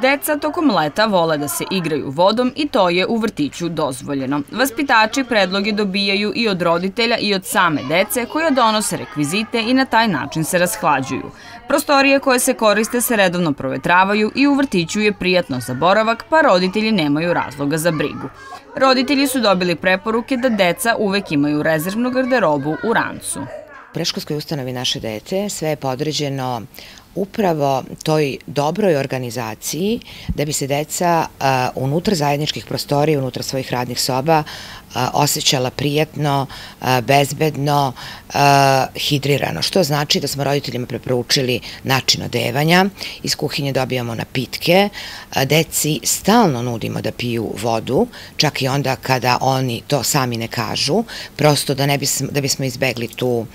Deca tokom leta vole da se igraju vodom i to je u vrtiću dozvoljeno. Vaspitači predloge dobijaju i od roditelja i od same dece koja donose rekvizite i na taj način se rashlađuju. Prostorije koje se koriste se redovno provetravaju i u vrtiću je prijatno za boravak, pa roditelji nemaju razloga za brigu. Roditelji su dobili preporuke da deca uvek imaju rezervnu garderobu u rancu. U preškolskoj ustanovi naše dece sve je podređeno upravo toj dobroj organizaciji da bi se deca unutar zajedničkih prostorija, unutar svojih radnih soba osjećala prijatno, bezbedno, hidrirano, što znači da smo roditeljima preporučili način odevanja, iz kuhinje dobijamo napitke, deci stalno nudimo da piju vodu, čak i onda kada oni to sami ne kažu, prosto da, ne bismo, da bismo izbegli tu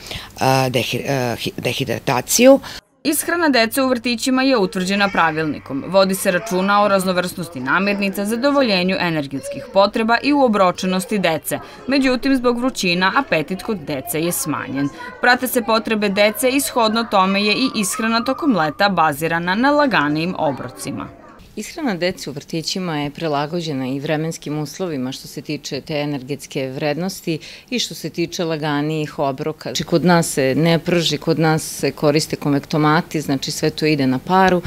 dehidrataciju. Ishrana dece u vrtićima je utvrđena pravilnikom. Vodi se računa o raznovrsnosti namirnica, zadovoljenju energetskih potreba i uobročenosti dece. Međutim, zbog vrućina apetit kod dece je smanjen. Prate se potrebe dece i shodno tome je i ishrana tokom leta bazirana na laganijim obrocima. Ishrana dece u vrtićima je prilagođena i vremenskim uslovima što se tiče te energetske vrednosti i što se tiče laganijih obroka. Znači, kod nas se ne prži, kod nas se koriste konvektomati, znači sve to ide na paru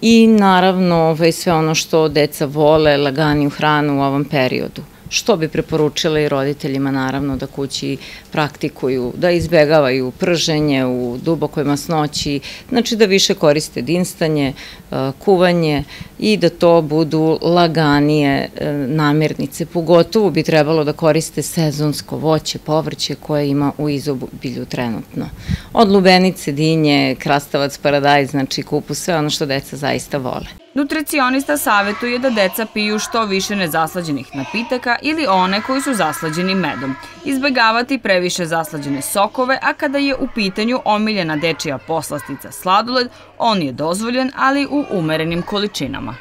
i naravno ovaj, sve ono što deca vole, laganiju hranu u ovom periodu što bi preporučila i roditeljima naravno da kući praktikuju, da izbegavaju prženje u dubokoj masnoći, znači da više koriste dinstanje, e, kuvanje i da to budu laganije e, namirnice. Pogotovo bi trebalo da koriste sezonsko voće, povrće koje ima u izobilju trenutno. Od lubenice, dinje, krastavac, paradajz, znači kupu sve ono što deca zaista vole. Nutricionista savjetuje da deca piju što više nezaslađenih napitaka ili one koji su zaslađeni medom. Izbegavati previše zaslađene sokove, a kada je u pitanju omiljena dečija poslastica sladoled, on je dozvoljen, ali u umerenim količinama.